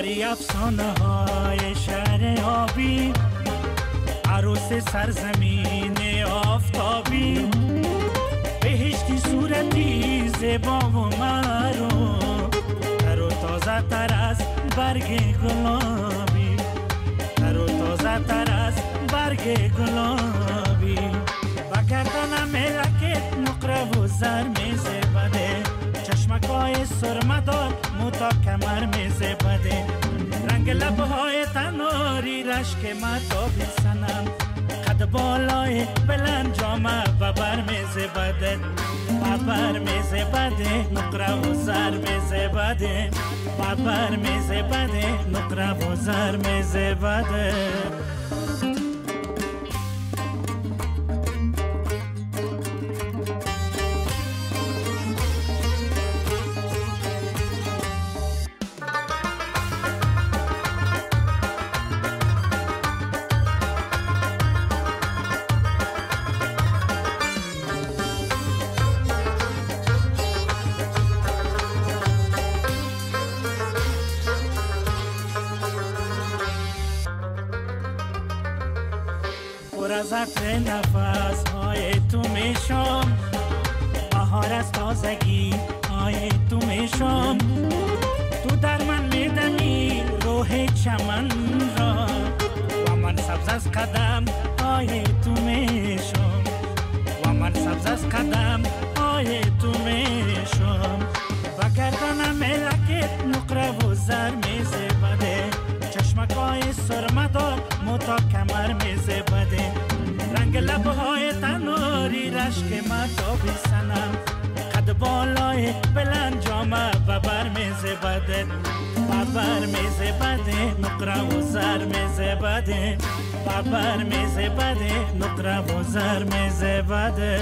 پری افسانه های شهر آبی عروس سرزمین آفتابی. بهشتی صورتی زبا و مرو تر و تازه تر از برگ گلابی. تر و تازه تر از برگ گلابی. و گردن ملکت نقره و زر میزه بده چشمکای سرمدار موتا کمر میزه بده. رنگ لبهای تناری رشک متابی سنم قد بالای بلند جامه و بر میزه بده. و بر میزه بده نقره و زر میزه بده و بر میزه بده نقره و زر میزه بده پر از عطر نفس های تو میشم. بهار از تازگی های تو میشم. تو در من میدمی روح چمن را. و من سبز از قدم های تو میشم. و من سبز از قدم های تو میشم. و گردن ملکت نقره و زر میزه بده چشمکای سرمدار موتا کمر میزه رنگ لبهای تنوری رشک متابی سنم قد بالای بلند جامه و بر میزه بده. و بر میزه بده نقره و زر میزه بده. و بر میزه بده نقره و زر میزه بده.